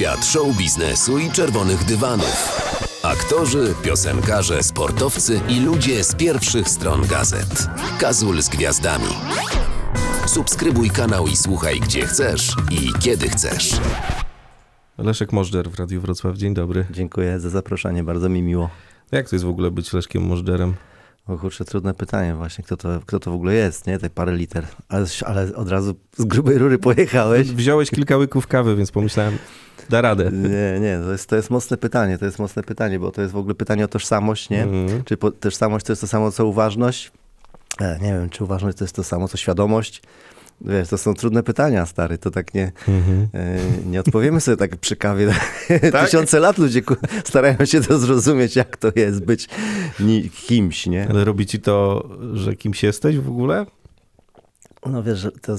Świat show biznesu i czerwonych dywanów. Aktorzy, piosenkarze, sportowcy i ludzie z pierwszych stron gazet. Kazul z gwiazdami. Subskrybuj kanał i słuchaj gdzie chcesz i kiedy chcesz. Leszek Możder w Radiu Wrocław. Dzień dobry. Dziękuję za zaproszenie, bardzo mi miło. Jak to jest w ogóle być Leszkiem Możderem? O kurczę, trudne pytanie właśnie, kto to, kto to w ogóle jest, nie? Te parę liter. Ale, ale od razu z grubej rury pojechałeś. Wziąłeś kilka łyków kawy, więc pomyślałem, da radę. Nie, nie, to jest, to jest mocne pytanie, to jest mocne pytanie, bo to jest w ogóle pytanie o tożsamość, nie? Mhm. Czy po, tożsamość to jest to samo, co uważność? E, nie wiem, czy uważność to jest to samo, co świadomość? Wiesz, to są trudne pytania, stary, to tak nie, Mhm. e, nie odpowiemy sobie tak przy kawie. Tysiące lat ludzie starają się to zrozumieć, jak to jest być kimś, nie? Ale robi ci to, że kimś jesteś w ogóle? No wiesz, że to,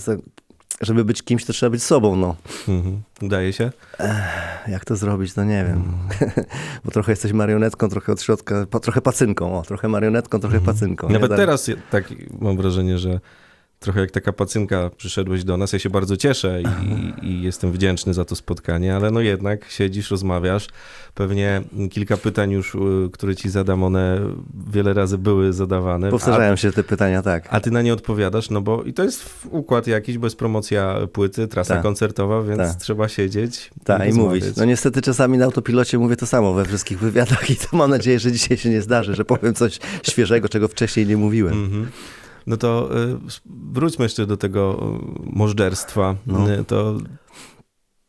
żeby być kimś, to trzeba być sobą, no. Mhm. Udaje się? Jak to zrobić, to nie wiem. Bo trochę jesteś marionetką, trochę od środka, pa, trochę pacynką, o, trochę marionetką, trochę pacynką. nie? Nawet Tak. teraz tak mam wrażenie, że trochę jak taka pacynka przyszedłeś do nas. Ja się bardzo cieszę i, i jestem wdzięczny za to spotkanie, ale no jednak siedzisz, rozmawiasz. Pewnie kilka pytań już, y, które ci zadam, one wiele razy były zadawane. a- Powtarzają się te pytania, tak. A ty na nie odpowiadasz, no bo i to jest układ jakiś, bo jest promocja płyty, trasa Tak. koncertowa, więc Tak. trzeba siedzieć Tak, i rozmawiać. mówić. No niestety czasami na autopilocie mówię to samo we wszystkich wywiadach i to mam nadzieję, że dzisiaj się nie zdarzy, że powiem coś świeżego, czego wcześniej nie mówiłem. Mhm. No to y, wróćmy jeszcze do tego y, możderstwa. No. Y, To,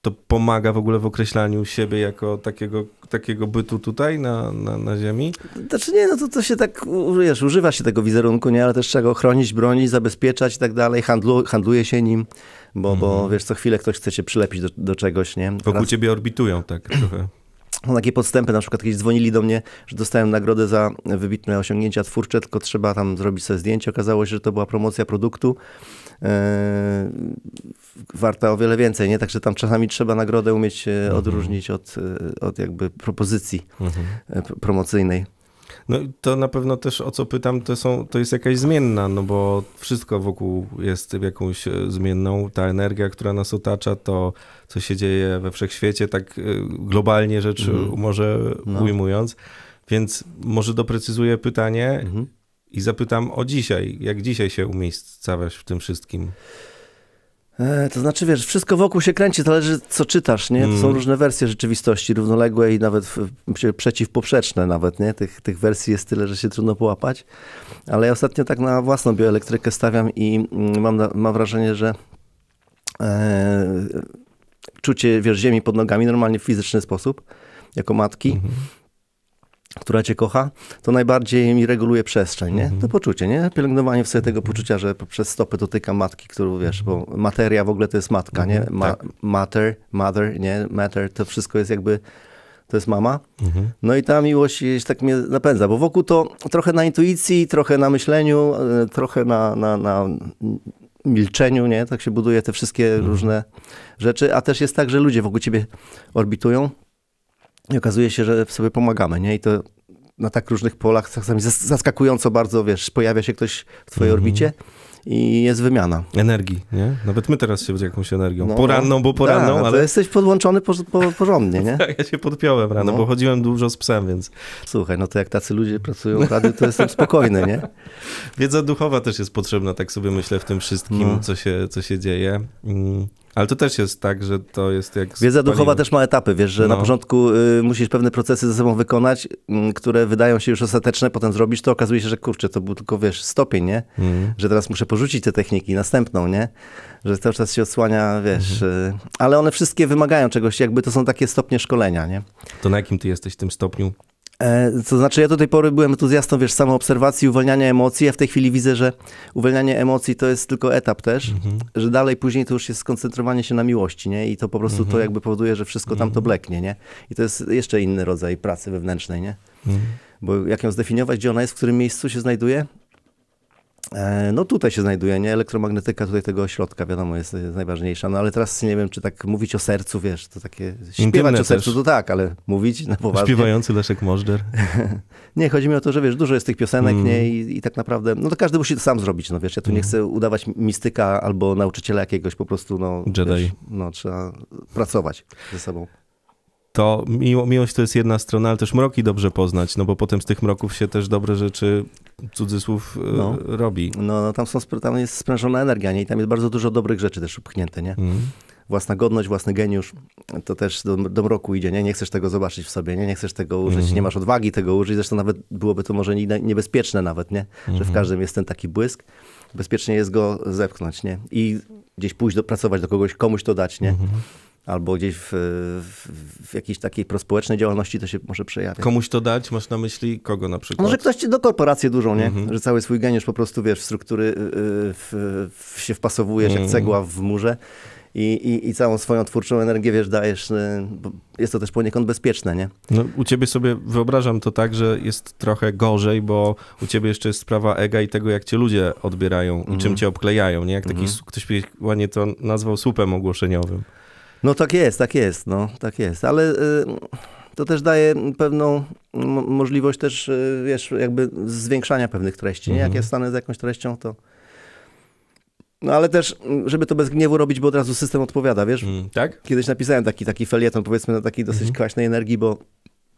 to pomaga w ogóle w określaniu siebie jako takiego, takiego bytu tutaj na, na, na ziemi? Znaczy nie, no to, to się tak, wiesz, używa się tego wizerunku, nie, ale też trzeba go chronić, bronić, zabezpieczać i tak dalej, Handlu, handluje się nim, bo, bo wiesz, co chwilę ktoś chce cię przylepić do, do czegoś, nie? Wokół Raz- ciebie orbitują tak trochę. Są takie podstępy, na przykład kiedyś dzwonili do mnie, że dostałem nagrodę za wybitne osiągnięcia twórcze, tylko trzeba tam zrobić sobie zdjęcie. Okazało się, że to była promocja produktu. e, warta o wiele więcej, nie? Także tam czasami trzeba nagrodę umieć e, odróżnić od, e, od jakby propozycji Mhm. e, promocyjnej. No to na pewno też o co pytam, to, są, to jest jakaś zmienna, no bo wszystko wokół jest jakąś e, zmienną. Ta energia, która nas otacza, to co się dzieje we wszechświecie, tak e, globalnie rzecz Mhm. może No. ujmując. Więc może doprecyzuję pytanie Mhm. i zapytam o dzisiaj. Jak dzisiaj się umiejscawiasz w tym wszystkim? E, To znaczy, wiesz, wszystko wokół się kręci, zależy co czytasz, nie? To są Mm. różne wersje rzeczywistości, równoległe i nawet w- przeciwpoprzeczne nawet, nie? Tych, tych wersji jest tyle, że się trudno połapać. Ale ja ostatnio tak na własną bioelektrykę stawiam i mm, mam, mam wrażenie, że e, czucie, wiesz, ziemi pod nogami normalnie w fizyczny sposób, jako matki, Mhm. Która cię kocha, to najbardziej mi reguluje przestrzeń, nie? Mhm. To poczucie, nie? Pielęgnowanie w sobie tego poczucia, że przez stopy dotykam matki, którą, wiesz, bo materia w ogóle to jest matka, nie? Mhm, Ma, tak. Mater, mother, nie? Matter, to wszystko jest jakby, to jest mama. Mhm. No i ta miłość tak mnie napędza, bo wokół to trochę na intuicji, trochę na myśleniu, e, trochę na, na, na milczeniu, nie? Tak się buduje te wszystkie różne rzeczy, a też jest tak, że ludzie wokół ciebie orbitują i okazuje się, że sobie pomagamy, nie? I to na tak różnych polach czasami zas- zaskakująco bardzo, wiesz, pojawia się ktoś w twojej Mhm. orbicie i jest wymiana. Energii, nie? Nawet my teraz się z jakąś energią. No, poranną, bo poranną, tak, ale To jesteś podłączony po, po, porządnie, nie? ja się podpiąłem rano, No. bo chodziłem dużo z psem, więc Słuchaj, no to jak tacy ludzie pracują w radiu, to jestem spokojny, nie? Wiedza duchowa też jest potrzebna, tak sobie myślę, w tym wszystkim, No. co, się, co się dzieje. Mm, Ale to też jest tak, że to jest jak... Wiedza duchowa też ma etapy, wiesz, że No. na początku y, musisz pewne procesy ze sobą wykonać, y, które wydają się już ostateczne, potem zrobisz to, okazuje się, że kurczę, to był tylko, wiesz, stopień, nie? Mm. Że teraz muszę porzucić te techniki, następną, nie? Że cały czas się odsłania, wiesz, Mhm. y, ale one wszystkie wymagają czegoś, jakby to są takie stopnie szkolenia, nie? To na jakim ty jesteś w tym stopniu? E, To znaczy, ja do tej pory byłem entuzjastą, wiesz, samoobserwacji, uwalniania emocji. Ja w tej chwili widzę, że uwalnianie emocji to jest tylko etap też, Mhm. że dalej później to już jest skoncentrowanie się na miłości, nie? I to po prostu to jakby powoduje, że wszystko tam to bleknie, nie? I to jest jeszcze inny rodzaj pracy wewnętrznej, nie? Mm. Bo jak ją zdefiniować, gdzie ona jest, w którym miejscu się znajduje? E, No tutaj się znajduje, nie? Elektromagnetyka tutaj tego ośrodka, wiadomo, jest, jest najważniejsza. No ale teraz nie wiem, czy tak mówić o sercu, wiesz, to takie... Śpiewać o sercu też. to tak, ale mówić na poważnie. Śpiewający Leszek Możder. Nie, chodzi mi o to, że wiesz, dużo jest tych piosenek, Mm. nie? I, I tak naprawdę, no to każdy musi to sam zrobić, no wiesz, ja tu nie chcę udawać mistyka albo nauczyciela jakiegoś, po prostu, no... Jedi. Wiesz, no, trzeba pracować ze sobą. to miło, miłość to jest jedna strona, ale też mroki dobrze poznać, no bo potem z tych mroków się też dobre rzeczy, cudzysłów, e, No. robi. No, no tam, są, tam jest sprężona energia, nie? I tam jest bardzo dużo dobrych rzeczy też upchnięte, nie? Mm. Własna godność, własny geniusz, to też do, do mroku idzie, nie? Nie chcesz tego zobaczyć w sobie, nie? Nie chcesz tego użyć, Mhm. nie masz odwagi tego użyć, zresztą nawet byłoby to może nie- niebezpieczne nawet, nie? Że Mhm. w każdym jest ten taki błysk. Bezpiecznie jest go zepchnąć, nie? I gdzieś pójść do, pracować do kogoś, komuś to dać, nie? Mhm. Albo gdzieś w, w, jakiejś takiej prospołecznej działalności to się może przejawiać. Komuś to dać, masz na myśli kogo na przykład? Może ktoś ci do korporacji dużą, nie? Mhm. Że cały swój geniusz po prostu, wiesz, w struktury y, y, w, w, się wpasowujesz Mhm. jak cegła w murze i, i, i całą swoją twórczą energię, wiesz, dajesz. y, bo Jest to też poniekąd bezpieczne, nie? No, u ciebie sobie wyobrażam to tak, że jest trochę gorzej, bo u ciebie jeszcze jest sprawa ega i tego, jak cię ludzie odbierają i czym Mhm. cię obklejają, nie? Jak taki, Mhm. ktoś ładnie to nazwał słupem ogłoszeniowym. No tak jest, tak jest, no tak jest, ale y, to też daje pewną możliwość też, y, wiesz, jakby zwiększania pewnych treści, nie? Jak Mhm. ja stanę z jakąś treścią, to... No ale też, żeby to bez gniewu robić, bo od razu system odpowiada, wiesz? Mm, tak? Kiedyś napisałem taki, taki felieton, powiedzmy, na takiej dosyć Mhm. kwaśnej energii, bo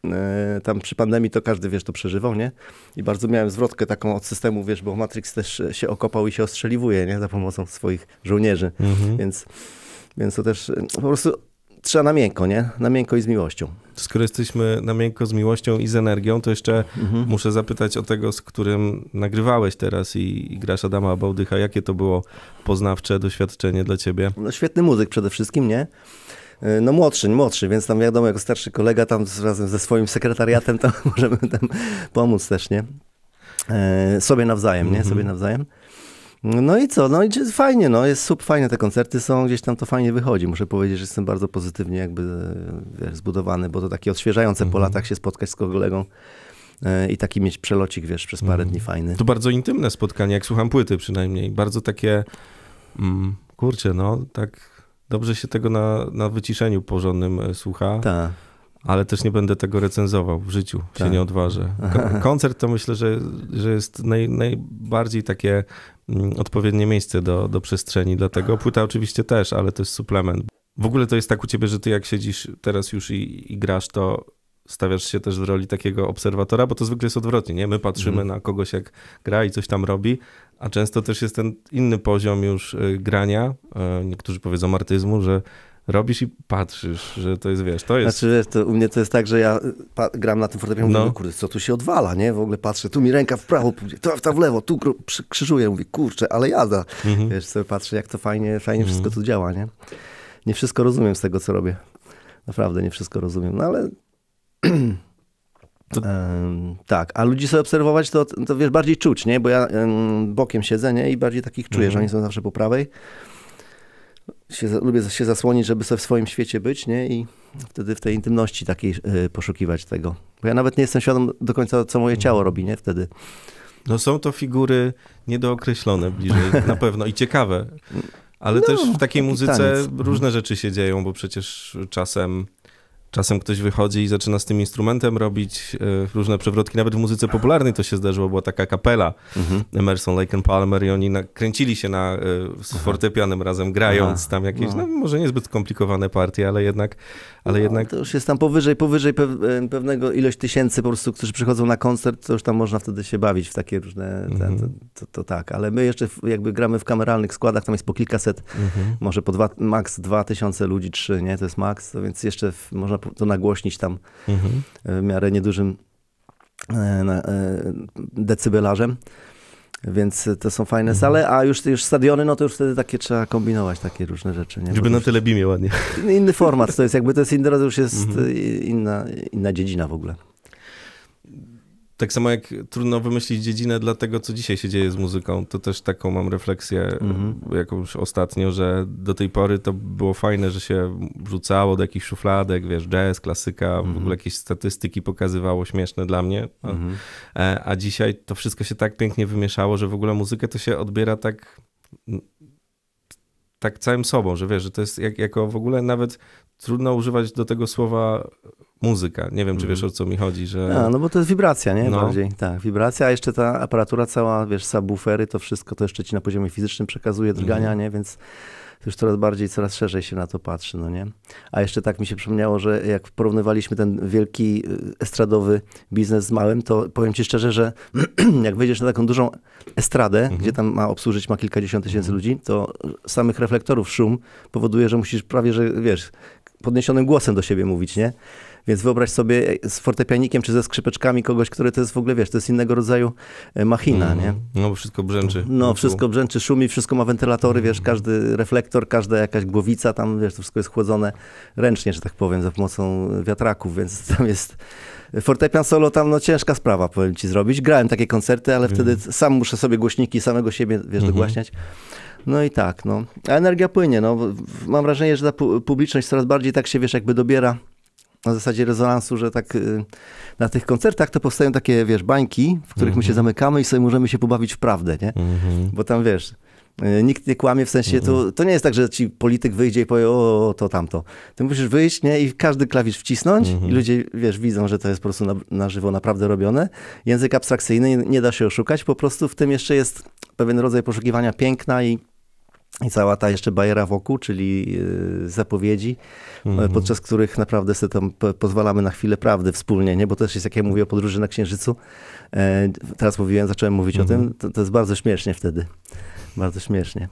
e, tam przy pandemii to każdy, wiesz, to przeżywał, nie? I bardzo miałem zwrotkę taką od systemu, wiesz, bo Matrix też się okopał i się ostrzeliwuje, nie? Za pomocą swoich żołnierzy. Mhm. Więc, więc to też e, po prostu trzeba na miękko, nie? Na miękko i z miłością. Skoro jesteśmy na miękko z miłością i z energią, to jeszcze Mhm. muszę zapytać o tego, z którym nagrywałeś teraz i, i grasz Adama Bałdycha. Jakie to było poznawcze doświadczenie dla ciebie? No, świetny muzyk przede wszystkim, nie? E, No młodszy, młodszy, więc tam wiadomo, jako starszy kolega tam z, razem ze swoim sekretariatem tam możemy tam pomóc też, nie? E, sobie nawzajem, nie? Mhm. Sobie nawzajem. No i co? No i fajnie, no jest super fajnie, te koncerty są, gdzieś tam to fajnie wychodzi. Muszę powiedzieć, że jestem bardzo pozytywnie jakby e, wiesz, zbudowany, bo to takie odświeżające po Mhm. latach się spotkać z kolegą e, i taki mieć przelocik, wiesz, przez parę Mhm. dni fajny. To bardzo intymne spotkanie, jak słucham płyty przynajmniej. Bardzo takie, mm, kurczę, no tak dobrze się tego na, na wyciszeniu porządnym e, słucha, Tak. ale też nie będę tego recenzował w życiu, się Tak. nie odważę. Ko- koncert to myślę, że, że jest naj, najbardziej takie odpowiednie miejsce do, do przestrzeni dla tego. Płyta oczywiście też, ale to jest suplement. W ogóle to jest tak u ciebie, że ty jak siedzisz teraz już i, i grasz, to stawiasz się też w roli takiego obserwatora, bo to zwykle jest odwrotnie, nie? My patrzymy Mhm. na kogoś, jak gra i coś tam robi, a często też jest ten inny poziom już y, grania, y, niektórzy powiedzą artyzmu, że robisz i patrzysz, że to jest, wiesz, to jest... Znaczy, wiesz, to u mnie to jest tak, że ja gram na tym fortepianie, No. mówię, kurde, co tu się odwala, nie? W ogóle patrzę, tu mi ręka w prawo, tu ta w lewo, tu krzyżuję, mówię, kurczę, ale jazda. Mhm. Wiesz, sobie patrzę, jak to fajnie, fajnie Mhm. wszystko tu działa, nie? Nie wszystko rozumiem z tego, co robię. Naprawdę nie wszystko rozumiem, no ale... To- Em, tak, a ludzi sobie obserwować, to, to wiesz, bardziej czuć, nie? Bo ja em, bokiem siedzę, nie? I bardziej takich czuję, że Mhm. oni są zawsze po prawej. Się, lubię się zasłonić, żeby sobie w swoim świecie być, nie? I wtedy w tej intymności takiej y, poszukiwać tego. Bo ja nawet nie jestem świadom do końca, co moje ciało robi, nie? Wtedy. No są to figury niedookreślone bliżej, na pewno i ciekawe. Ale No, też w takiej taki muzyce taniec. różne rzeczy się dzieją, bo przecież czasem, czasem ktoś wychodzi i zaczyna z tym instrumentem robić e, różne przewrotki. Nawet w muzyce popularnej to się zdarzyło, była taka kapela Emerson, Lake and Palmer i oni nakręcili się na, e, z fortepianem razem, grając Aha. tam jakieś, No. no może niezbyt skomplikowane partie, ale jednak, ale no, jednak To już jest tam powyżej, powyżej e, pewnego ilość tysięcy po prostu, którzy przychodzą na koncert, to już tam można wtedy się bawić w takie różne, ten, Mhm. to, to, to tak. Ale my jeszcze jakby gramy w kameralnych składach, tam jest po kilkaset, mhm. może po dwa, max dwa tysiące ludzi, trzy, nie? To jest max, to więc jeszcze w, można to nagłośnić tam Mhm. w miarę niedużym e, e, decybelarzem. Więc to są fajne Mhm. sale, a już, już stadiony, no to już wtedy takie trzeba kombinować, takie różne rzeczy. Nie? Żeby na już telebimie ładnie. inny, format, to jest jakby, to jest inny, to już jest Mhm. e, inna, inna dziedzina w ogóle. Tak samo jak trudno wymyślić dziedzinę dla tego, co dzisiaj się dzieje z muzyką, to też taką mam refleksję Mhm. jakąś ostatnio, że do tej pory to było fajne, że się wrzucało do jakichś szufladek, wiesz, jazz, klasyka, w Mhm. ogóle jakieś statystyki pokazywało śmieszne dla mnie. A, Mhm. e, a dzisiaj to wszystko się tak pięknie wymieszało, że w ogóle muzykę to się odbiera tak tak całym sobą, że wiesz, że to jest jak, jako w ogóle nawet trudno używać do tego słowa muzyka. Nie wiem, czy Mhm. wiesz o co mi chodzi, że... A, no bo to jest wibracja, nie? No. Bardziej, tak, wibracja, a jeszcze ta aparatura cała, wiesz, subwoofery, to wszystko to jeszcze ci na poziomie fizycznym przekazuje drgania, Mhm. nie? Więc to już coraz bardziej, coraz szerzej się na to patrzy, no nie? A jeszcze tak mi się przypomniało, że jak porównywaliśmy ten wielki y, estradowy biznes z małym, to powiem ci szczerze, że jak wejdziesz na taką dużą estradę, Mhm. gdzie tam ma obsłużyć ma kilkadziesiąt tysięcy ludzi, to samych reflektorów szum powoduje, że musisz prawie, że wiesz, podniesionym głosem do siebie mówić, nie? Więc wyobraź sobie z fortepianikiem czy ze skrzypeczkami kogoś, który to jest w ogóle, wiesz, to jest innego rodzaju e, machina, nie? No bo wszystko brzęczy. No, wszystko brzęczy, szumi, wszystko ma wentylatory, wiesz, każdy reflektor, każda jakaś głowica, tam, wiesz, to wszystko jest chłodzone ręcznie, że tak powiem, za pomocą wiatraków, więc tam jest... Fortepian solo tam, no ciężka sprawa, powiem ci zrobić. Grałem takie koncerty, ale wtedy sam muszę sobie głośniki samego siebie, wiesz, Mhm. dogłaśniać. No i tak, no. A energia płynie, no. Mam wrażenie, że ta pu- publiczność coraz bardziej tak się, wiesz, jakby dobiera na zasadzie rezonansu, że tak y, na tych koncertach to powstają takie, wiesz, bańki, w których my się zamykamy i sobie możemy się pobawić w prawdę, nie? Mhm. Bo tam wiesz, y, nikt nie kłamie, w sensie to, to nie jest tak, że ci polityk wyjdzie i powie, o, o to tamto. Ty musisz wyjść, nie, i każdy klawisz wcisnąć i ludzie, wiesz, widzą, że to jest po prostu na, na żywo naprawdę robione. Język abstrakcyjny, nie da się oszukać, po prostu w tym jeszcze jest pewien rodzaj poszukiwania piękna i i cała ta jeszcze bajera wokół, czyli y, zapowiedzi, Mhm. y, podczas których naprawdę sobie tam po, pozwalamy na chwilę prawdy wspólnie, nie? bo to też jest, jak ja mówię o podróży na Księżycu, e, teraz mówiłem, zacząłem mówić Mhm. o tym, to, to jest bardzo śmiesznie wtedy. Bardzo śmiesznie.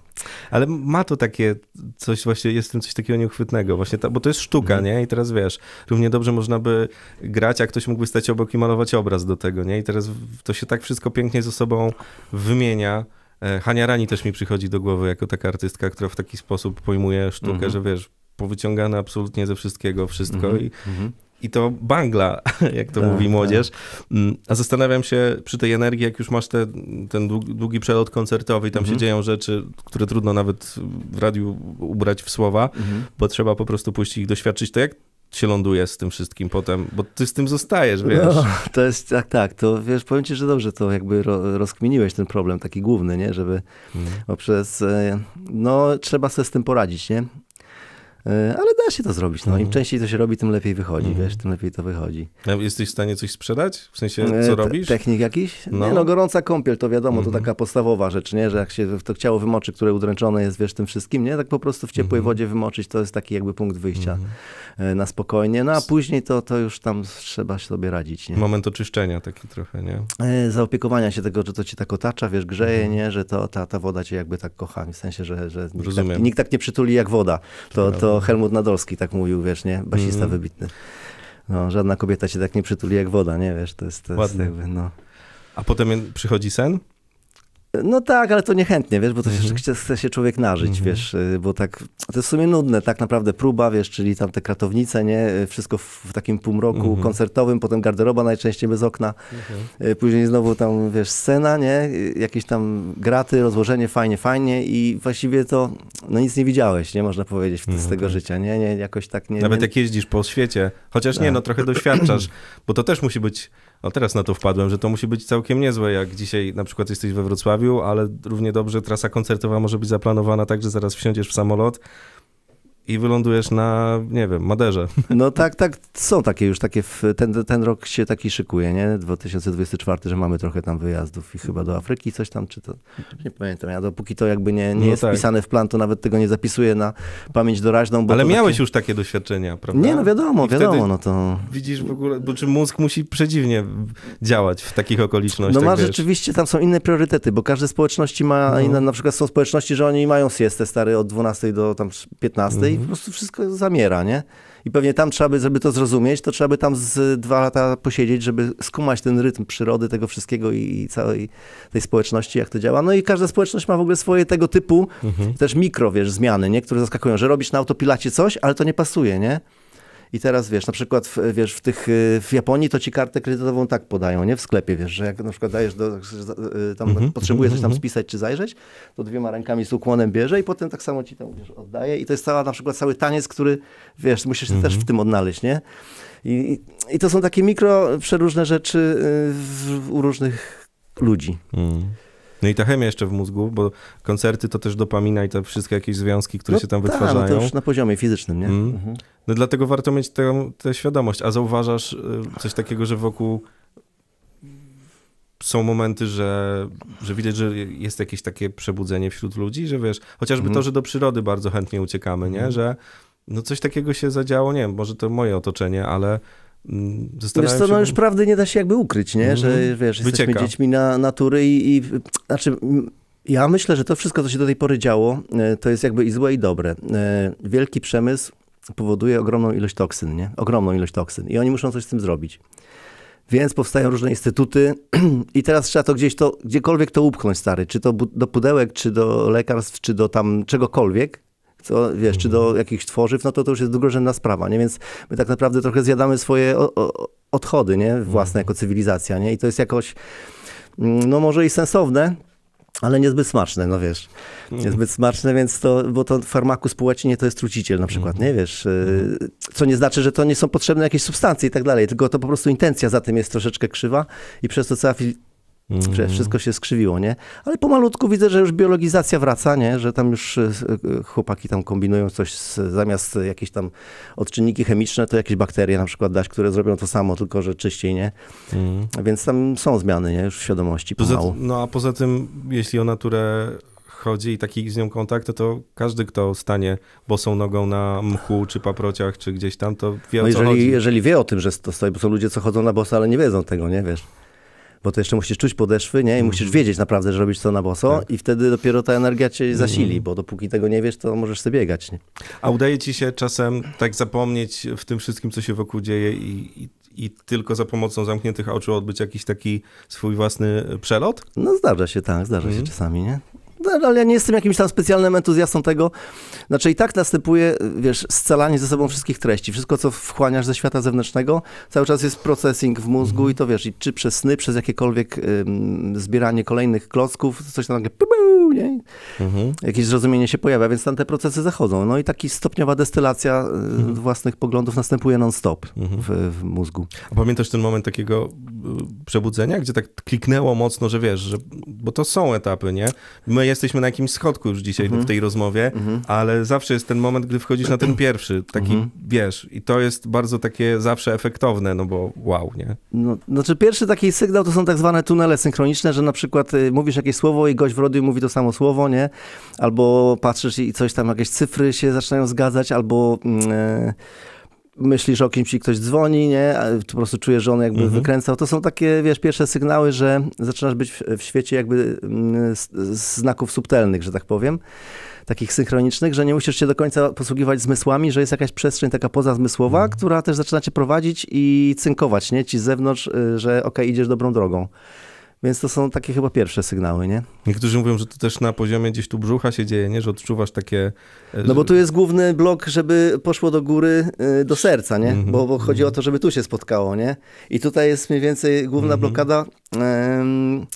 Ale ma to takie coś, właśnie jest w tym coś takiego nieuchwytnego, właśnie ta, bo to jest sztuka, Mhm. nie? I teraz wiesz, równie dobrze można by grać, a ktoś mógłby stać obok i malować obraz do tego, nie? I teraz to się tak wszystko pięknie ze sobą wymienia. E, Hania Rani też mi przychodzi do głowy jako taka artystka, która w taki sposób pojmuje sztukę, Mhm. że wiesz, powyciągane absolutnie ze wszystkiego, wszystko Mhm. i, Mhm. i to bangla, jak to Tak, mówi tak. młodzież. Mm, A zastanawiam się przy tej energii, jak już masz te, ten długi, długi przelot koncertowy i tam Mhm. się dzieją rzeczy, które trudno nawet w radiu ubrać w słowa, Mhm. bo trzeba po prostu puścić ich doświadczyć. To jak się ląduje z tym wszystkim potem? Bo ty z tym zostajesz, wiesz. No, to jest tak, tak, to wiesz, powiem ci, że dobrze to jakby ro, rozkminiłeś ten problem taki główny, nie, żeby Mm. poprzez, e, no trzeba sobie z tym poradzić, nie? E, Ale da się to zrobić, no. Im Mhm. częściej to się robi, tym lepiej wychodzi, Mhm. wiesz, tym lepiej to wychodzi. Jesteś w stanie coś sprzedać? W sensie, E, co te- robisz? Technik jakiś? No. Nie no, gorąca kąpiel, to wiadomo, to Mhm. taka podstawowa rzecz, nie? Że jak się to ciało wymoczy, które udręczone jest, wiesz, tym wszystkim, nie? Tak po prostu w ciepłej Mhm. wodzie wymoczyć, to jest taki jakby punkt wyjścia Mhm. e, na spokojnie. No a później to, to już tam trzeba sobie radzić, nie? Moment oczyszczenia taki trochę, nie? Zaopiekowania się tego, że to ci tak otacza, wiesz, grzeje, nie? Że to, ta, ta woda cię jakby tak kocha, w sensie, że, że nikt, tak, nikt tak nie przytuli jak woda. To, to Helmut Nadolski tak mówił, wiesz, nie? Basista Mhm. wybitny. No, żadna kobieta cię tak nie przytuli jak woda, nie? Wiesz, to jest, to jest jakby, no... A potem przychodzi sen? No tak, ale to niechętnie, wiesz, bo to Mhm. się, chce, chce się człowiek nażyć, Mhm. wiesz, y, bo tak, to jest w sumie nudne, tak naprawdę próba, wiesz, czyli tam te kratownice, nie, Y, wszystko w, w takim półmroku Mhm. koncertowym, potem garderoba najczęściej bez okna, y, później znowu tam, wiesz, scena, nie, jakieś tam graty, rozłożenie, fajnie, fajnie i właściwie to, no nic nie widziałeś, nie, można powiedzieć, z tego tak. życia, nie, nie, jakoś tak nie... Nawet nie, jak jeździsz po świecie, chociaż nie, Tak. no trochę doświadczasz, bo to też musi być, no teraz na to wpadłem, że to musi być całkiem niezłe, jak dzisiaj na przykład jesteś we Wrocławiu, ale równie dobrze trasa koncertowa może być zaplanowana tak, że zaraz wsiądziesz w samolot i wylądujesz na, nie wiem, Maderze. No tak, tak, są takie już takie, w, ten, ten rok się taki szykuje, nie? 2024, że mamy trochę tam wyjazdów i chyba do Afryki coś tam, czy to, nie pamiętam, ja dopóki to jakby nie, nie No jest tak. wpisane w plan, to nawet tego nie zapisuję na pamięć doraźną, Ale miałeś takie... już takie doświadczenia, prawda? Nie, no wiadomo, I wiadomo, no to... Widzisz w ogóle, bo czy mózg musi przedziwnie działać w takich okolicznościach, No ma wiesz? rzeczywiście, tam są inne priorytety, bo każde społeczności ma No. inne, na przykład są społeczności, że oni mają siestę stary od 12 do tam 15 i po prostu wszystko zamiera, nie? I pewnie tam trzeba by, żeby to zrozumieć, to trzeba by tam z dwa lata posiedzieć, żeby skumać ten rytm przyrody, tego wszystkiego i, i całej tej społeczności, jak to działa. No i każda społeczność ma w ogóle swoje tego typu Mhm. też mikro, wiesz, zmiany, nie? Które zaskakują, że robisz na autopilacie coś, ale to nie pasuje, nie? I teraz wiesz, na przykład w, wiesz, w tych y, w Japonii to ci kartę kredytową tak podają, nie? W sklepie, wiesz, że jak na przykład dajesz do, y, tam Mhm, potrzebujesz coś tam mhm. spisać czy zajrzeć, to dwiema rękami z ukłonem bierze i potem tak samo ci tam wiesz, oddaje i to jest cała na przykład cały taniec, który wiesz, musisz się Mhm. też w tym odnaleźć, nie? I, i- I to są takie mikro, przeróżne rzeczy y, w, u różnych ludzi. Mm. No i ta chemia jeszcze w mózgu, bo koncerty to też dopamina i te wszystkie jakieś związki, które się tam tak, wytwarzają. no to już na poziomie fizycznym, nie? Mm. Mhm. No dlatego warto mieć tę, tę świadomość. A zauważasz y, coś takiego, że wokół są momenty, że, że widać, że jest jakieś takie przebudzenie wśród ludzi, że wiesz, chociażby Mhm. to, że do przyrody bardzo chętnie uciekamy, nie? Mhm. Że no coś takiego się zadziało, nie wiem, może to moje otoczenie, ale mm, Wiesz zastanawiam co, no już prawdy nie da się jakby ukryć, nie? Że Mhm. wiesz, jesteśmy Wycieka. dziećmi na, natury i, i znaczy ja myślę, że to wszystko, co się do tej pory działo, e, to jest jakby i złe i dobre. E, Wielki przemysł powoduje ogromną ilość toksyn, nie? Ogromną ilość toksyn i oni muszą coś z tym zrobić. Więc powstają różne instytuty i teraz trzeba to gdzieś to, gdziekolwiek to upchnąć, stary. Czy to do pudełek, czy do lekarstw, czy do tam czegokolwiek, co, wiesz, czy do jakichś tworzyw, no to to już jest drugorzędna sprawa, nie? Więc my tak naprawdę trochę zjadamy swoje o, o, odchody, nie? Własne jako cywilizacja, nie? I to jest jakoś, mm, no może i sensowne, ale niezbyt smaczne, no wiesz. Niezbyt smaczne, więc to, bo to farmaku społecznie to jest truciciel na przykład, nie wiesz. y, Co nie znaczy, że to nie są potrzebne jakieś substancje i tak dalej, tylko to po prostu intencja za tym jest troszeczkę krzywa i przez to cała fi- Mhm. Wszystko się skrzywiło, nie? Ale pomalutku widzę, że już biologizacja wraca, nie? Że tam już e, e, chłopaki tam kombinują coś z, zamiast jakieś tam odczynniki chemiczne, to jakieś bakterie na przykład dać, które zrobią to samo, tylko że czyściej, nie? Mhm. Więc tam są zmiany, nie? Już w świadomości Poza, pomału. no a poza tym, jeśli o naturę chodzi i taki z nią kontakt, to, to każdy, kto stanie bosą nogą na mchu, czy paprociach, czy gdzieś tam, to wie No o jeżeli, chodzi. jeżeli wie o tym, że to stoi, bo są ludzie, co chodzą na boso, ale nie wiedzą tego, nie? Wiesz? Bo to jeszcze musisz czuć podeszwy, nie? I musisz wiedzieć naprawdę, że robisz to na boso Mhm. Tak. i wtedy dopiero ta energia cię zasili, Mhm. bo dopóki tego nie wiesz, to możesz sobie biegać, nie? A udaje ci się czasem tak zapomnieć w tym wszystkim, co się wokół dzieje i, i, i tylko za pomocą zamkniętych oczu odbyć jakiś taki swój własny przelot? No zdarza się, tak, zdarza Mhm. się czasami, nie? No, ale ja nie jestem jakimś tam specjalnym entuzjastą tego. Znaczy i tak następuje, wiesz, scalanie ze sobą wszystkich treści. Wszystko, co wchłaniasz ze świata zewnętrznego, cały czas jest processing w mózgu i to wiesz, i czy przez sny, przez jakiekolwiek ym, zbieranie kolejnych klocków, coś tam pu, nie? Mhm. Jakieś zrozumienie się pojawia, więc tam te procesy zachodzą. No i taki stopniowa destylacja y, własnych poglądów następuje non-stop Mhm. w, w mózgu. A pamiętasz ten moment takiego y, przebudzenia, gdzie tak kliknęło mocno, że wiesz, że, bo to są etapy, nie? My jesteśmy na jakimś schodku już dzisiaj Mhm. w tej rozmowie, ale zawsze jest ten moment, gdy wchodzisz na ten pierwszy, taki, Mhm. wiesz, i to jest bardzo takie zawsze efektowne, no bo wow, nie? No, znaczy pierwszy taki sygnał to są tak zwane tunele synchroniczne, że na przykład y, mówisz jakieś słowo i gość w radiu mówi to samo słowo, nie? Albo patrzysz i coś tam, jakieś cyfry się zaczynają zgadzać, albo e, myślisz o kimś i ktoś dzwoni, nie? A po prostu czujesz, że on jakby Mhm. wykręcał. To są takie, wiesz, pierwsze sygnały, że zaczynasz być w, w świecie jakby mm, znaków subtelnych, że tak powiem. Takich synchronicznych, że nie musisz się do końca posługiwać zmysłami, że jest jakaś przestrzeń taka pozazmysłowa, która też zaczyna cię prowadzić i cynkować, nie? Ci z zewnątrz, y, że okej, idziesz dobrą drogą. Więc to są takie chyba pierwsze sygnały, nie? Niektórzy mówią, że to też na poziomie gdzieś tu brzucha się dzieje, nie? Że odczuwasz takie... e, No bo że- tu jest główny blok, żeby poszło do góry, y, do serca, nie? Mhm, Bo, bo chodzi o to, żeby tu się spotkało, nie? I tutaj jest mniej więcej główna Mhm. blokada. em,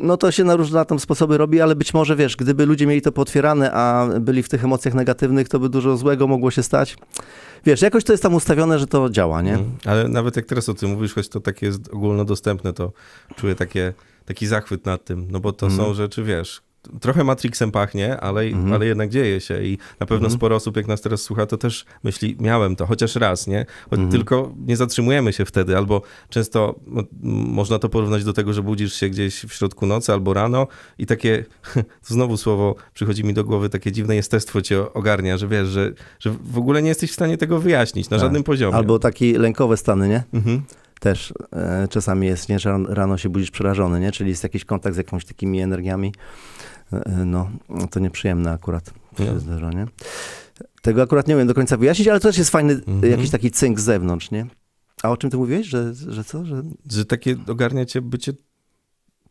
no to się na różne tam sposoby robi, ale być może, wiesz, gdyby ludzie mieli to potwierane, a byli w tych emocjach negatywnych, to by dużo złego mogło się stać. Wiesz, jakoś to jest tam ustawione, że to działa, nie? Mhm. Ale nawet jak teraz o tym mówisz, choć to takie jest ogólnodostępne, to czuję takie, taki zachwyt nad tym, no bo to Mhm. są rzeczy, wiesz, trochę Matrixem pachnie, ale, Mhm. ale jednak dzieje się i na pewno Mhm. sporo osób, jak nas teraz słucha, to też myśli, miałem to, chociaż raz, nie? Choć Mhm. Tylko nie zatrzymujemy się wtedy, albo często no, można to porównać do tego, że budzisz się gdzieś w środku nocy albo rano i takie, znowu słowo przychodzi mi do głowy, takie dziwne jestestwo cię ogarnia, że wiesz, że, że w ogóle nie jesteś w stanie tego wyjaśnić na Tak. żadnym poziomie. Albo takie lękowe stany, nie? Mhm. Też e, czasami jest, nie, że ran- rano się budzisz przerażony, nie? Czyli jest jakiś kontakt z jakimiś takimi energiami. E, e, no, to nieprzyjemne akurat się No. zdarza, nie? Tego akurat nie wiem do końca wyjaśnić, ale to też jest fajny Mhm. jakiś taki cynk z zewnątrz, nie? A o czym ty mówiłeś, że, że co? Że... że takie ogarnia cię bycie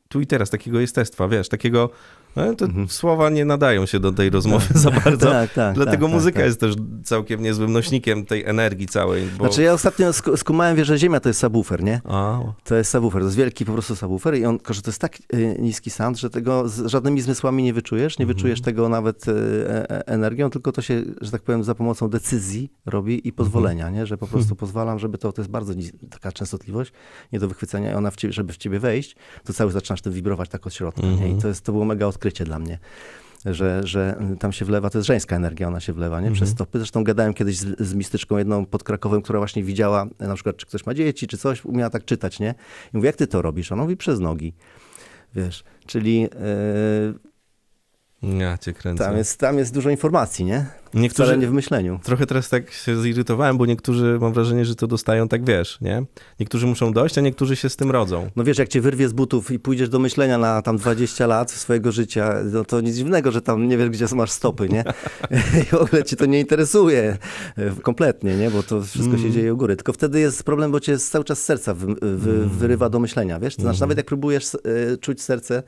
tu i teraz, takiego jestestwa, wiesz, takiego, no, to Mhm. słowa nie nadają się do tej rozmowy za bardzo, tak, tak, dlatego tak, muzyka tak, jest też całkiem niezłym nośnikiem tej energii całej, bo... Znaczy ja ostatnio sk- skumałem, wiesz, że Ziemia to jest subwoofer, nie? A, To jest subwoofer, to jest wielki po prostu subwoofer i on, to jest tak y, niski sound, że tego z żadnymi zmysłami nie wyczujesz, nie Mhm. wyczujesz tego nawet y, e, e, energią, tylko to się, że tak powiem, za pomocą decyzji robi i pozwolenia, nie? Że po prostu pozwalam, żeby to, to jest bardzo taka częstotliwość, nie do wychwycenia i ona, w ciebie, żeby w ciebie wejść, to cały zaczynasz tym wibrować tak od środka, nie? Mhm. I to, jest, to było mega odkrycie dla mnie. że, że tam się wlewa, to jest żeńska energia, ona się wlewa, nie? Przez stopy. Zresztą gadałem kiedyś z, z mistyczką jedną pod Krakowem, która właśnie widziała, na przykład, czy ktoś ma dzieci, czy coś, umiała tak czytać, nie? I mówię, jak ty to robisz? Ona mówi, przez nogi. Wiesz, czyli yy, Ja cię kręcę. tam, jest, tam jest dużo informacji, nie? Niektórzy, Wcale nie w myśleniu. Trochę teraz tak się zirytowałem, bo niektórzy mam wrażenie, że to dostają tak wiesz, nie? Niektórzy muszą dojść, a niektórzy się z tym rodzą. No wiesz, jak cię wyrwie z butów i pójdziesz do myślenia na tam 20 lat swojego życia, no to nic dziwnego, że tam nie wiesz, gdzie masz stopy, nie? I w ogóle ci to nie interesuje e, kompletnie, nie? Bo to wszystko się dzieje u góry. Tylko wtedy jest problem, bo cię cały czas serca wy, wy, wyrywa do myślenia, wiesz? To znaczy nawet jak próbujesz e, czuć serce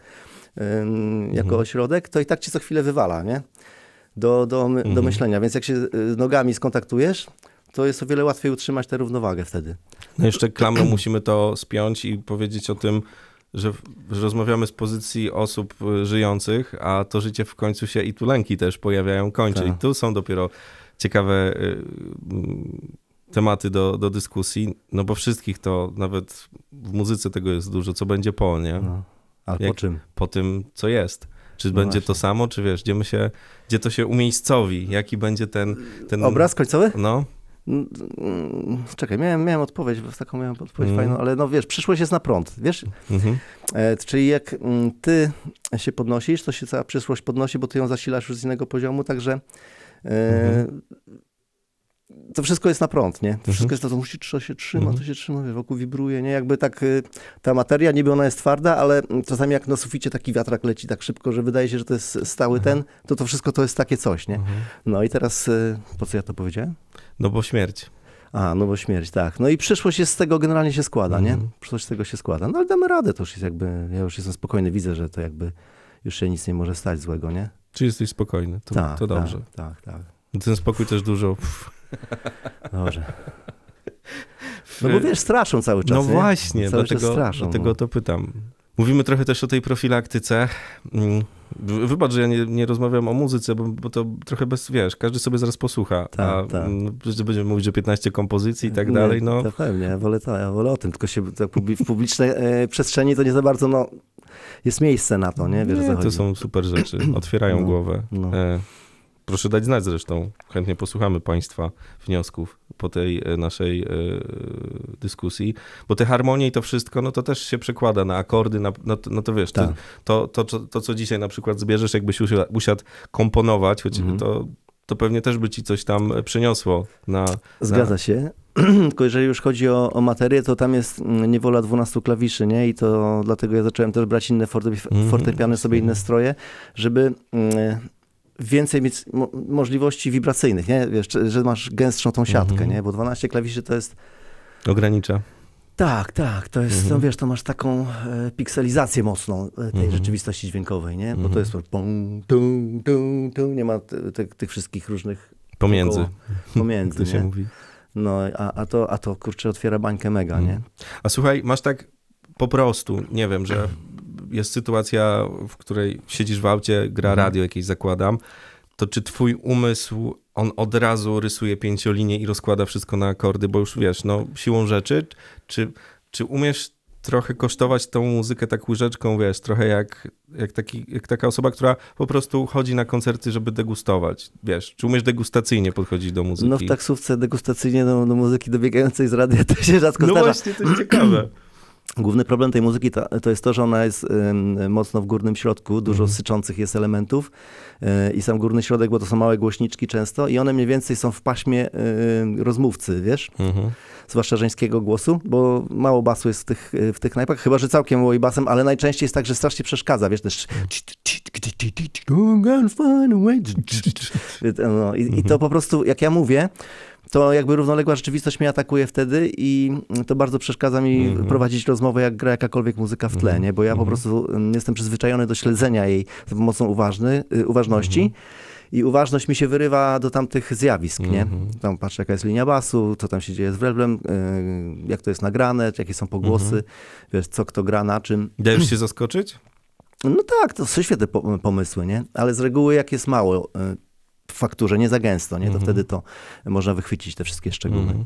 jako ośrodek, to i tak ci co chwilę wywala, nie? Do, do, my- do myślenia. Więc jak się e, nogami skontaktujesz, to jest o wiele łatwiej utrzymać tę równowagę wtedy. No jeszcze klamrą musimy to spiąć i powiedzieć o tym, że, że rozmawiamy z pozycji osób y, żyjących, a to życie w końcu się i tu lęki też pojawiają, kończy. Tak. I tu są dopiero ciekawe y, mm, tematy do, do dyskusji, no bo wszystkich to, nawet w muzyce tego jest dużo, co będzie po, nie? No. Ale po czym? Po tym, co jest. Czy No będzie właśnie. to samo, czy wiesz, gdzie, my się, gdzie to się umiejscowi, jaki będzie ten... ten Obraz końcowy? No, Mm, mm, Czekaj, miałem, miałem odpowiedź, taką miałem odpowiedź Mm. fajną, ale no wiesz, przyszłość jest na prąd, wiesz? mhm. E, czyli jak mm, ty się podnosisz, to się cała przyszłość podnosi, bo ty ją zasilasz już z innego poziomu, także e, Mhm. To wszystko jest na prąd, nie? To wszystko jest to, to musi to się trzyma, Mhm. to się trzyma, wokół wibruje, nie? Jakby tak y, ta materia, niby ona jest twarda, ale mm, czasami jak na suficie taki wiatrak leci tak szybko, że wydaje się, że to jest stały ten, to to wszystko to jest takie coś, nie? Mhm. No i teraz, y, po co ja to powiedziałem? No bo śmierć. A, no bo śmierć, tak. No i przyszłość jest z tego, generalnie się składa, nie? Mhm. Przyszłość z tego się składa. No ale damy radę, to już jest jakby, ja już jestem spokojny, widzę, że to jakby już się nic nie może stać złego, nie? Czy jesteś spokojny? To, tak, to dobrze. Tak, tak, tak. Ten spokój też dużo. pff, Dobrze. No bo wiesz, straszą cały czas, No nie? właśnie, Cały dlatego, straszą, dlatego no. to pytam. Mówimy trochę też o tej profilaktyce. Mm, wy- Wybacz, że ja nie, nie rozmawiam o muzyce, bo, bo to trochę bez, wiesz, każdy sobie zaraz posłucha. Tak, a tak. mm, będziemy mówić, że 15 kompozycji i tak Nie, dalej, no. To pewnie, ja wolę to, ja wolę o tym, tylko się tak w publicznej e, przestrzeni to nie za bardzo, no, jest miejsce na to, nie? Wiesz, o Nie, to są super rzeczy, otwierają No, głowę. no. E, proszę dać znać zresztą, chętnie posłuchamy Państwa wniosków po tej e, naszej e, dyskusji, bo te harmonie i to wszystko, no to też się przekłada na akordy, na, no, to, no to wiesz, to, Tak. to, to, to, co dzisiaj na przykład zbierzesz, jakbyś usiadł, usiadł komponować, choć Mhm. to, to pewnie też by ci coś tam przyniosło na... Zgadza się. Tylko jeżeli już chodzi o, o materię, to tam jest mm, niewola 12 klawiszy, nie? I to dlatego ja zacząłem też brać inne Mhm, fortepiany, sobie inne stroje, żeby mm, więcej mieć mo- możliwości wibracyjnych, nie? Wiesz, że masz gęstszą tą siatkę, Mhm. nie? Bo 12 klawiszy to jest... Ogranicza. Tak, tak, to jest, Mhm. no wiesz, to masz taką e, pikselizację mocną e, tej Mhm. rzeczywistości dźwiękowej, nie? Bo Mhm. to jest pum, tum, tum, tum, nie ma tych wszystkich różnych Pomiędzy, Około- pomiędzy, to się nie? mówi. No, a, a, to, a to kurczę otwiera bańkę mega, Mhm. nie? A słuchaj, masz tak po prostu, nie wiem, że jest sytuacja, w której siedzisz w aucie, gra Mhm. radio jakieś zakładam, to czy twój umysł, on od razu rysuje pięciolinię i rozkłada wszystko na akordy, bo już wiesz, no siłą rzeczy, czy, czy umiesz trochę kosztować tą muzykę tak łyżeczką, wiesz, trochę jak, jak, taki, jak taka osoba, która po prostu chodzi na koncerty, żeby degustować, wiesz, czy umiesz degustacyjnie podchodzić do muzyki? No w taksówce degustacyjnie do, do muzyki dobiegającej z radia to się rzadko no zdarza. właśnie, to jest ciekawe. Główny problem tej muzyki to, to jest to, że ona jest mocno w górnym środku, dużo Mhm. syczących jest elementów y, i sam górny środek, bo to są małe głośniczki często i one mniej więcej są w paśmie y, rozmówcy, wiesz? Mhm. zwłaszcza żeńskiego głosu, bo mało basu jest w tych, w tych knajpach, chyba że całkiem mało i basem, ale najczęściej jest tak, że strasznie przeszkadza, wiesz, też no, i, i to po prostu, jak ja mówię, to jakby równoległa rzeczywistość mnie atakuje wtedy i to bardzo przeszkadza mi Mhm. prowadzić rozmowę, jak gra jakakolwiek muzyka w tle, Mhm. nie? bo ja po Mhm. prostu mm, jestem przyzwyczajony do śledzenia jej z pomocą uważny, y, uważności Mhm. i uważność mi się wyrywa do tamtych zjawisk, nie? Mhm. Tam patrzę, jaka jest linia basu, co tam się dzieje z wreblem, y, jak to jest nagrane, jakie są pogłosy, Mhm. wiesz, co kto gra na czym. Dajesz się zaskoczyć? No tak, to są świetne po- pomysły, nie? Ale z reguły jak jest mało y, fakturze, nie za gęsto, nie? To Mhm. wtedy to można wychwycić te wszystkie szczegóły. Mhm.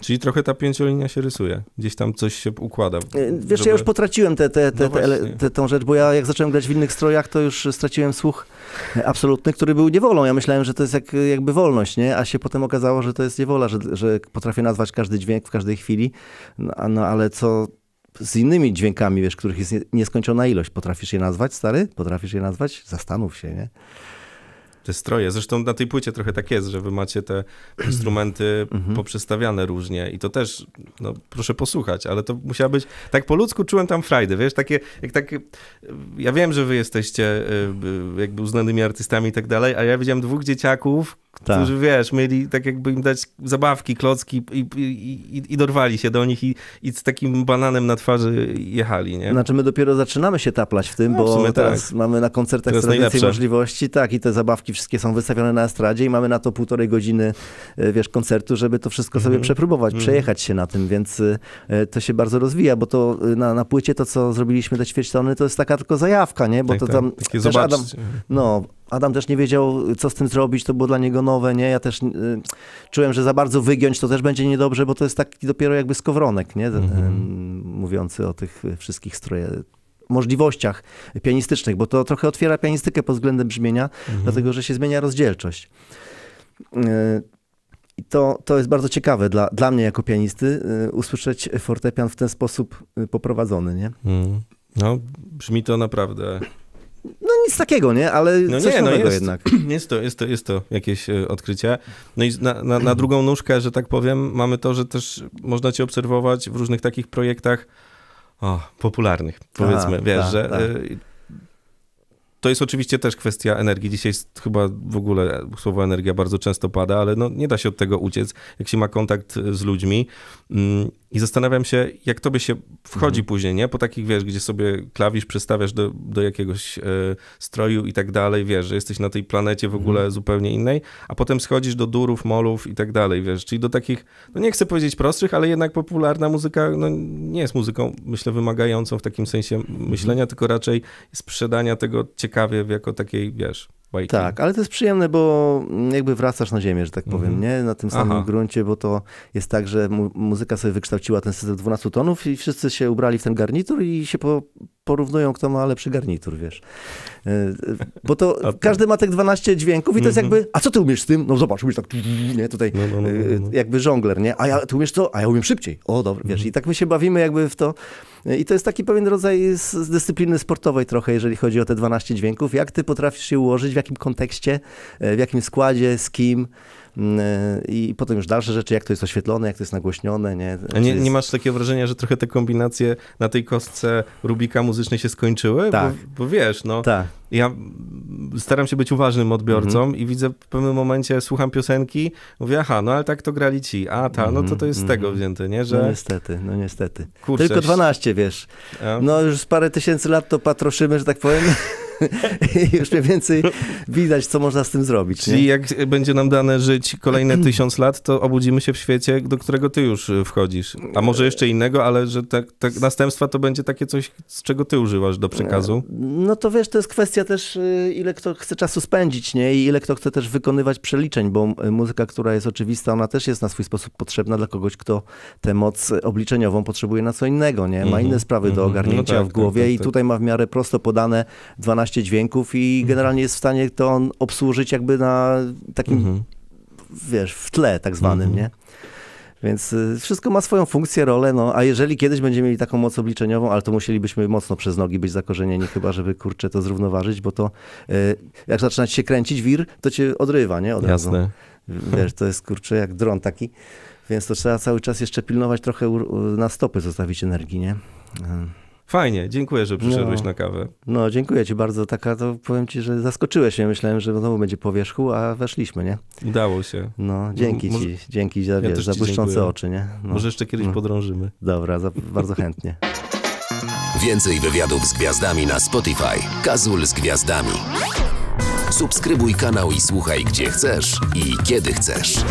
Czyli trochę ta pięciolinia się rysuje. Gdzieś tam coś się układa. E, Wiesz, żeby- ja już potraciłem tę te, te, No te, właśnie. te, tą rzecz, bo ja jak zacząłem grać w innych strojach, to już straciłem słuch absolutny, który był niewolą. Ja myślałem, że to jest jak, jakby wolność, nie? A się potem okazało, że to jest niewola, że, że potrafię nazwać każdy dźwięk w każdej chwili. No, no ale co z innymi dźwiękami, wiesz, których jest nie- nieskończona ilość. Potrafisz je nazwać, stary? Potrafisz je nazwać? Zastanów się, nie? Te stroje. Zresztą na tej płycie trochę tak jest, że wy macie te instrumenty Mhm. poprzestawiane różnie i to też, no proszę posłuchać, ale to musiała być, tak po ludzku czułem tam frajdę, wiesz, takie, jak tak, ja wiem, że wy jesteście y, jakby uznanymi artystami i tak dalej, a ja widziałem dwóch dzieciaków, Tak. którzy, wiesz, mieli tak jakby im dać zabawki, klocki i, i, i, dorwali się do nich i, i z takim bananem na twarzy jechali, nie? Znaczy my dopiero zaczynamy się taplać w tym, No, w bo sumie teraz tak. mamy na koncertach coraz więcej możliwości, tak, i te zabawki wszystkie są wystawione na estradzie i mamy na to półtorej godziny, e, wiesz, koncertu, żeby to wszystko sobie Mhm. przepróbować, Mhm. przejechać się na tym, więc e, to się bardzo rozwija, bo to e, na, na płycie to, co zrobiliśmy te ćwierćtony, to jest taka tylko zajawka, nie, bo tak, to tak. tam Takie też zobaczcie. Adam, no, Adam też nie wiedział, co z tym zrobić, to było dla niego nowe, nie? Ja też y, czułem, że za bardzo wygiąć to też będzie niedobrze, bo to jest taki dopiero jakby skowronek, nie? Mhm. Ym, Mówiący o tych wszystkich stroje możliwościach pianistycznych, bo to trochę otwiera pianistykę pod względem brzmienia, Mhm. dlatego że się zmienia rozdzielczość. Y, I to, to jest bardzo ciekawe dla, dla mnie jako pianisty, y, usłyszeć fortepian w ten sposób y, poprowadzony, nie? Mm. No, brzmi to naprawdę No nic takiego, nie? Ale No coś nie, no jest. jednak. Jest to, jest to, jest to jakieś e, odkrycie. No i na, na, na drugą nóżkę, że tak powiem, mamy to, że też można cię obserwować w różnych takich projektach o, popularnych, powiedzmy, Tak, wiesz, tak, że tak. e, to jest oczywiście też kwestia energii. Dzisiaj jest chyba w ogóle słowo energia bardzo często pada, ale no, nie da się od tego uciec, jak się ma kontakt z ludźmi. I zastanawiam się, jak tobie się wchodzi później, nie? Po takich, wiesz, gdzie sobie klawisz przestawiasz do, do jakiegoś e, stroju i tak dalej, wiesz, że jesteś na tej planecie w ogóle zupełnie innej, a potem schodzisz do durów, molów i tak dalej, wiesz, czyli do takich, no nie chcę powiedzieć prostszych, ale jednak popularna muzyka, no nie jest muzyką, myślę, wymagającą w takim sensie myślenia, tylko raczej sprzedania tego ciekawie jako takiej, wiesz, Tak, ale to jest przyjemne, bo jakby wracasz na ziemię, że tak powiem, Mhm. nie? Na tym samym Aha. gruncie, bo to jest tak, że mu muzyka sobie wykształciła ten system 12 tonów i wszyscy się ubrali w ten garnitur i się po porównują, kto ma lepszy garnitur, wiesz. E, e, Bo to to- każdy ma tych 12 dźwięków i to jest Mhm. jakby, a co ty umiesz z tym? No zobacz, umiesz tak, nie, tutaj No, no, no, no, no. e, jakby żongler, nie? A ja, ty umiesz co? A ja umiem szybciej. O, dobra, Mhm. wiesz. I tak my się bawimy jakby w to. I to jest taki pewien rodzaj z, dyscypliny sportowej trochę, jeżeli chodzi o te 12 dźwięków. Jak ty potrafisz je ułożyć, w jakim kontekście, w jakim składzie, z kim i potem już dalsze rzeczy, jak to jest oświetlone, jak to jest nagłośnione, nie? Nie, jest- nie masz takiego wrażenia, że trochę te kombinacje na tej kostce Rubika muzycznej się skończyły? Tak. Bo, bo wiesz, no, Tak. ja staram się być uważnym odbiorcą Mhm. i widzę w pewnym momencie, słucham piosenki, mówię, aha, no ale tak to grali ci, a ta, no to to jest z tego Mhm. wzięte, nie, No że niestety, no niestety. kurczę, Tylko 12, wiesz. No już z parę tysięcy lat to patroszymy, że tak powiem. Już mniej więcej widać, co można z tym zrobić. Czyli Nie? jak będzie nam dane żyć kolejne tysiąc lat, to obudzimy się w świecie, do którego ty już y, wchodzisz. A może jeszcze innego, ale że te, te następstwa to będzie takie coś, z czego ty używasz do przekazu. No to wiesz, to jest kwestia też, y, ile kto chce czasu spędzić, nie? I ile kto chce też wykonywać przeliczeń, bo y, muzyka, która jest oczywista, ona też jest na swój sposób potrzebna dla kogoś, kto tę moc obliczeniową potrzebuje na co innego, nie? Ma Mhm, inne sprawy do mhm. ogarnięcia No tak, w głowie tak, tak, i tak. tutaj ma w miarę prosto podane 12 dźwięków Mhm. i generalnie jest w stanie to on obsłużyć jakby na takim, Mhm. wiesz, w tle tak zwanym, Mhm. nie? Więc y, wszystko ma swoją funkcję, rolę, no a jeżeli kiedyś będziemy mieli taką moc obliczeniową, ale to musielibyśmy mocno przez nogi być zakorzenieni chyba, żeby kurczę to zrównoważyć, bo to y, jak zaczyna ci się kręcić wir, to cię odrywa, nie? Od razu. Jasne. Wiesz, to jest kurczę jak dron taki, więc to trzeba cały czas jeszcze pilnować trochę na stopy zostawić energii, nie? Fajnie, dziękuję, że przyszedłeś No. na kawę. No, dziękuję ci bardzo. Taka to powiem ci, że zaskoczyłeś mnie. Myślałem, że znowu będzie po wierzchu, a weszliśmy, nie? Udało się. No, dzięki może- ci. Dzięki za, wiesz, za błyszczące dziękuję. oczy, nie? No. Może jeszcze kiedyś No. podrążymy. Dobra, za, bardzo chętnie. Więcej wywiadów z gwiazdami na Spotify. Kazul z gwiazdami. Subskrybuj kanał i słuchaj gdzie chcesz i kiedy chcesz.